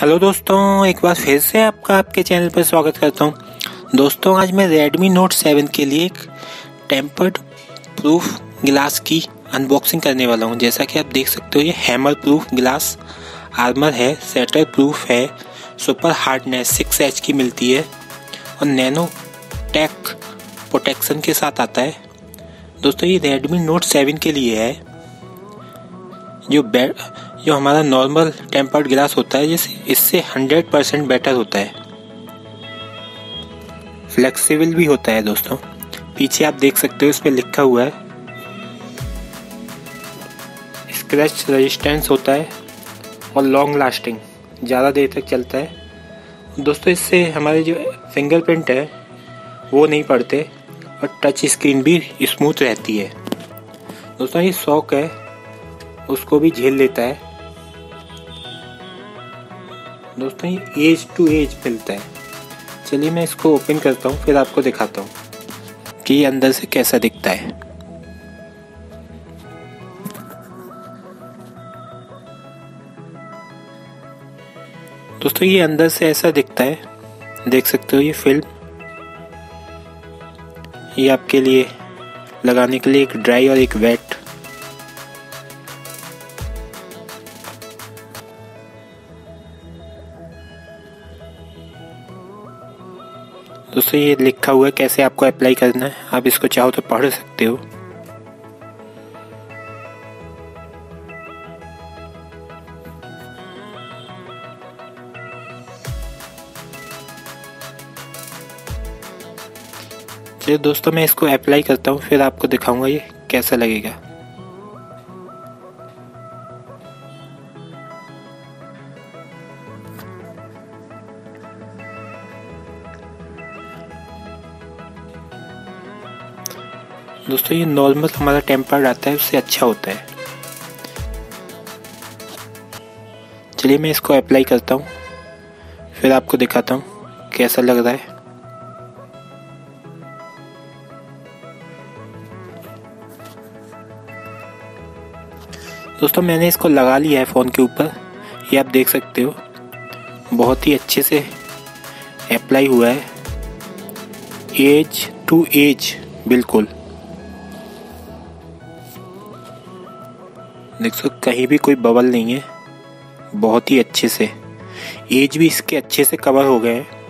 Hello दोस्तों, एक बार फिर से आपका आपके चैनल पर स्वागत करता हूँ। दोस्तों, आज मैं Redmi Note 7 के लिए एक टेम्पर्ड प्रूफ गिलास की अनबॉक्सिंग करने वाला हूँ। जैसा कि आप देख सकते हो, ये हैमर प्रूफ गिलास आर्मर है सेटर प्रूफ है सुपर हार्डनेस सिक्स एच की मिलती है और नैनो टेक प्रोटेक्शन के साथ आता है। दोस्तों, ये रेडमी नोट 7 के लिए है, जो बैट जो हमारा नॉर्मल टेम्पर्ड गिलास होता है इससे 100 परसेंट बेटर होता है। फ्लेक्सिबल भी होता है दोस्तों। पीछे आप देख सकते हो, इस पर लिखा हुआ है। स्क्रैच रेजिस्टेंस होता है और लॉन्ग लास्टिंग ज़्यादा देर तक चलता है। दोस्तों, इससे हमारे जो फिंगरप्रिंट है, वो नहीं पड़ते और टच स्क्रीन भी स्मूथ रहती है। दोस्तों, ये शौक है, उसको भी झेल लेता है। दोस्तों, ये एज टू एज मिलता है। चलिए मैं इसको ओपन करता हूँ, फिर आपको दिखाता हूँ कि ये अंदर से कैसा दिखता है। दोस्तों, ये अंदर से ऐसा दिखता है। देख सकते हो ये फ़िल्म ये आपके लिए लगाने के लिए एक ड्राई और एक वेट दोस्तों ये लिखा हुआ है, कैसे आपको अप्लाई करना है? आप इसको चाहो तो पढ़ सकते हो। चलिए दोस्तों, मैं इसको अप्लाई करता हूँ, फिर आपको दिखाऊँगा ये कैसा लगेगा। दोस्तों, ये नॉर्मल हमारा टेम्पर्ड आता है, उससे अच्छा होता है। चलिए मैं इसको अप्लाई करता हूँ, फिर आपको दिखाता हूँ कैसा लग रहा है। दोस्तों, मैंने इसको लगा लिया है फ़ोन के ऊपर, ये आप देख सकते हो। बहुत ही अच्छे से अप्लाई हुआ है। एज टू एज बिल्कुल। देख, कहीं भी कोई बबल नहीं है। बहुत ही अच्छे से। एज भी इसके अच्छे से कवर हो गए हैं।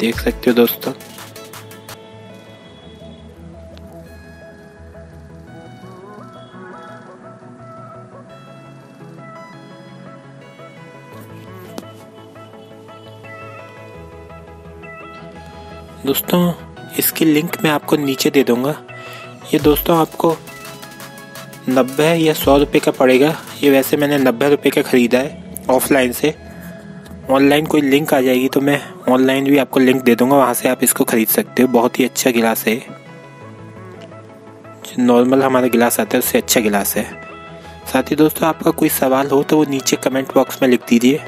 देख सकते हो दोस्तों। दोस्तों, इसकी लिंक मैं आपको नीचे दे दूँगा। ये दोस्तों आपको नब्बे या सौ रुपये का पड़ेगा। ये वैसे मैंने नब्बे रुपये का ख़रीदा है ऑफलाइन से। ऑनलाइन कोई लिंक आ जाएगी तो मैं ऑनलाइन भी आपको लिंक दे दूँगा। वहाँ से आप इसको ख़रीद सकते हो। बहुत ही अच्छा गिलास है जो नॉर्मल हमारा गिलास आता है, उससे अच्छा गिलास है। साथ ही दोस्तों, आपका कोई सवाल हो तो वो नीचे कमेंट बॉक्स में लिख दीजिए।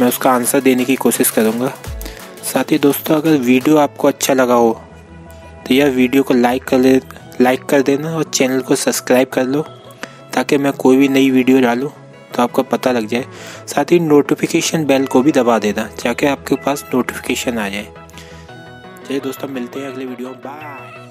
मैं उसका आंसर देने की कोशिश करूँगा। साथ ही दोस्तों, अगर वीडियो आपको अच्छा लगा हो तो यह वीडियो को लाइक कर ले लाइक कर देना और चैनल को सब्सक्राइब कर लो, ताकि मैं कोई भी नई वीडियो डालूँ तो आपको पता लग जाए। साथ ही नोटिफिकेशन बेल को भी दबा देना ताकि आपके पास नोटिफिकेशन आ जाए। चलिए दोस्तों, मिलते हैं अगले वीडियो बाय